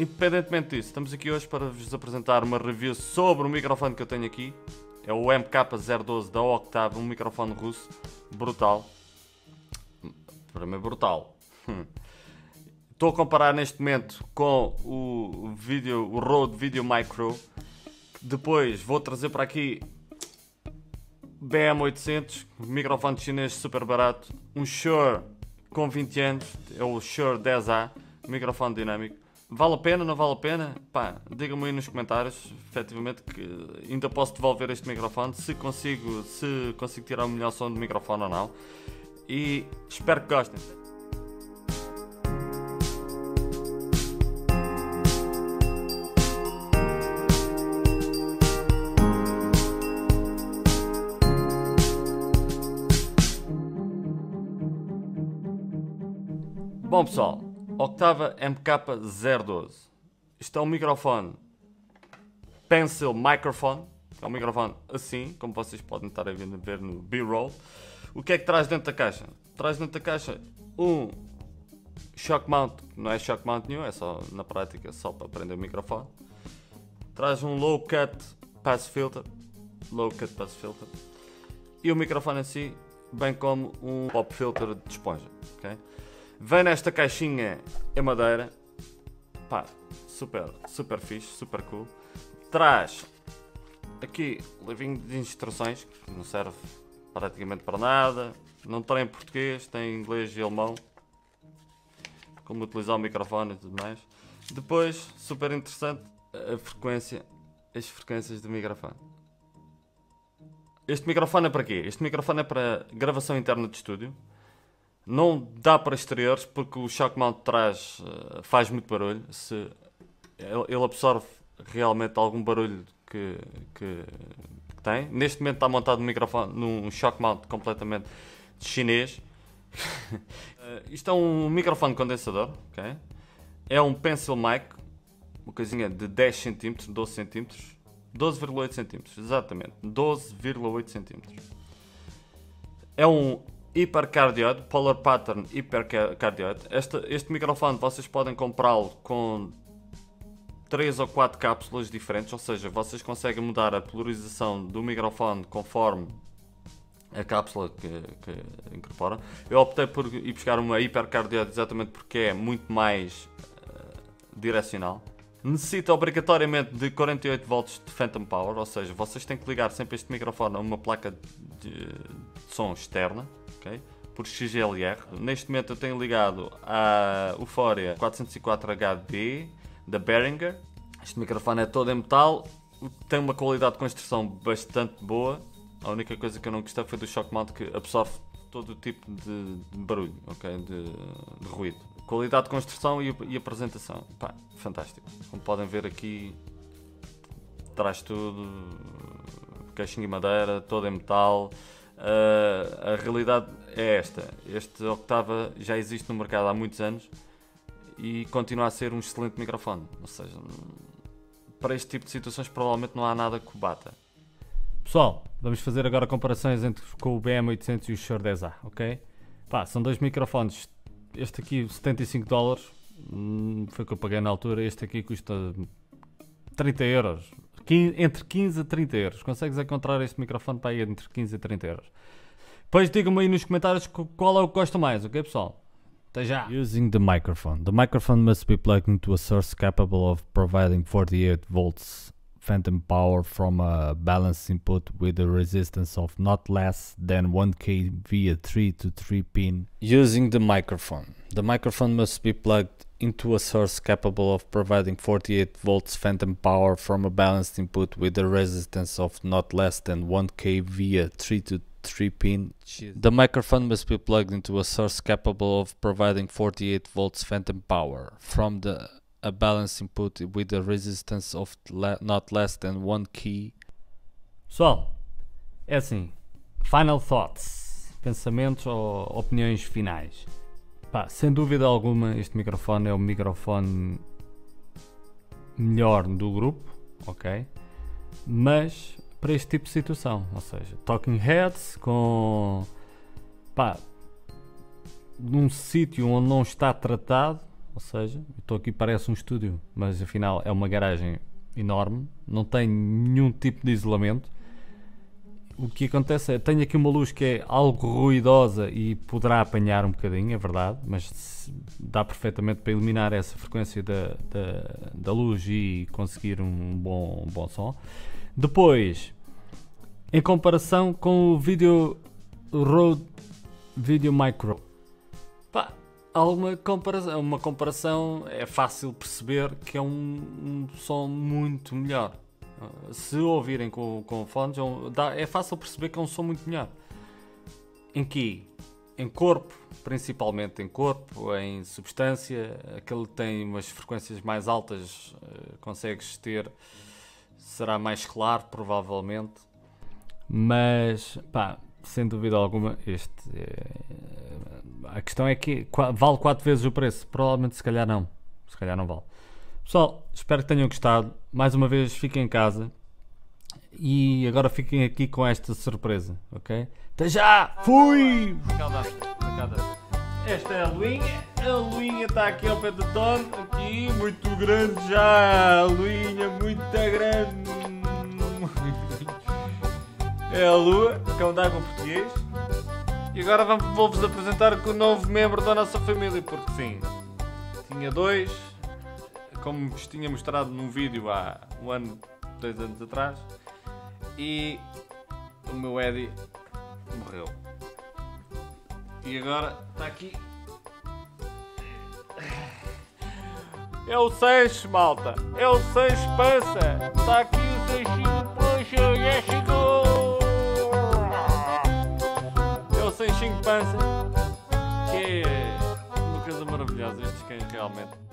independentemente disso, estamos aqui hoje para vos apresentar uma review sobre o microfone que eu tenho aqui. É o MK012 da Octave, um microfone russo brutal. Para mim, brutal. Estou a comparar neste momento com o vídeo, o Rode Video Micro. Depois vou trazer para aqui BM800, microfone chinês super barato. Um Shure com 20 anos, é o Shure 10A, microfone dinâmico. Vale a pena, não vale a pena? Pá, digam-me aí nos comentários, efetivamente, que ainda posso devolver este microfone, se consigo, se consigo tirar o melhor som do microfone ou não. E espero que gostem. Bom pessoal, Octava MK012. Isto é um microfone Pencil Microphone. É um microfone assim, como vocês podem estar a ver no B-roll. O que é que traz dentro da caixa? Traz dentro da caixa um shock mount, não é shock mount nenhum, é só na prática só para prender o microfone. Traz um low cut pass filter, low cut pass filter. E o microfone em si, bem como um pop filter de esponja, ok? Vem nesta caixinha em madeira. Pá, super, super fixe, super cool. Traz aqui livrinho de instruções, que não serve praticamente para nada. Não tem em português, tem em inglês e alemão. Como utilizar o microfone e tudo mais. Depois, super interessante, a frequência, as frequências do microfone. Este microfone é para quê? Este microfone é para gravação interna de estúdio. Não dá para exteriores porque o shock mount traz, uh, faz muito barulho. Se, ele absorve realmente algum barulho que, que, que, tem. Neste momento está montado um microfone num shock mount completamente chinês. uh, isto é um microfone condensador, okay? é um pencil mic, uma coisinha de 10 cm, 12 cm, 12,8 cm, exatamente, 12,8 cm. É um hipercardioide, Polar Pattern hipercardioide. Este, este microfone vocês podem comprá-lo com 3 ou 4 cápsulas diferentes, ou seja, vocês conseguem mudar a polarização do microfone conforme a cápsula que, que incorpora. Eu optei por ir buscar uma hipercardioide exatamente porque é muito mais uh, direcional. Necessita obrigatoriamente de 48 volts de Phantom Power, ou seja, vocês têm que ligar sempre este microfone a uma placa de, de som externa ok? Por XLR. Neste momento eu tenho ligado a Euphoria 404HD da Behringer. Este microfone é todo em metal, tem uma qualidade de construção bastante boa. A única coisa que eu não gostei foi do shock mount que absorve todo tipo de, de barulho, ok? De, de, ruído. Qualidade de construção e, e apresentação. Pá, fantástico. Como podem ver aqui, traz tudo. Caixinha de madeira, todo em metal. Uh, a realidade é esta: este Octava já existe no mercado há muitos anos e continua a ser um excelente microfone. Ou seja, para este tipo de situações, provavelmente não há nada que bata. Pessoal, vamos fazer agora comparações entre com o BM800 e o Shure 10A, ok? Pá, são dois microfones. Este aqui, 75 dólares, hum, foi o que eu paguei na altura. Este aqui custa 30 euros, entre 15 a 30 euros. Consegues encontrar este microfone para aí entre 15 a 30 euros. Depois digam-me aí nos comentários qual é o que gosta mais, ok pessoal? Até já! Using the microphone. The microphone must be plugged into a source capable of providing 48 volts phantom power from a balanced input with a resistance of not less than 1k via 3 to 3 pin. Using the microphone. The microphone must be plugged into a source capable of providing 48 volts phantom power from a balanced input with a resistance of not less than 1k via 3 to 3 pin. The microphone must be plugged into a source capable of providing 48 volts phantom power from the a balanced input with a resistance of not less than 1 key. Pessoal, é assim, final thoughts, pensamentos ou opiniões finais. Pá, sem dúvida alguma, este microfone é o microfone melhor do grupo, ok? Mas para este tipo de situação, ou seja, talking heads com pá, num sítio onde não está tratado, Ou seja, estou aqui parece um estúdio, mas afinal é uma garagem enorme, não tem nenhum tipo de isolamento. O que acontece é, tenho aqui uma luz que é algo ruidosa e poderá apanhar um bocadinho, é verdade, mas dá perfeitamente para eliminar essa frequência da, da, da luz e conseguir um bom, um bom som. Depois, em comparação com o Video Rode Video Micro, pá, há uma comparação, uma comparação é fácil perceber que é um, um som muito melhor. Se ouvirem com, com fones, é, é fácil perceber que é um som muito melhor. Em que? Em corpo, principalmente em corpo, em substância, aquele que tem umas frequências mais altas, uh, consegues ter, será mais claro, provavelmente. Mas, pá, sem dúvida alguma, este. A questão é que vale 4 vezes o preço. Provavelmente, se calhar, não. Se calhar, não vale. Pessoal, espero que tenham gostado. Mais uma vez, fiquem em casa. E agora fiquem aqui com esta surpresa, ok? Até já! Fui! Esta é a Luinha. A Luinha está aqui ao pé do Tom. Aqui, muito grande já. A Luinha, muito grande. É a Lua, cão d'água português. E agora vou-vos apresentar com o novo membro da nossa família, porque sim, tinha dois, como vos tinha mostrado num vídeo há um ano, dois anos atrás, e o meu Eddie morreu. E agora está aqui. É o Sancho, malta! É o Sancho Pança! Está aqui o Sanchinho, Pança, que é uma coisa maravilhosa, estes cães realmente.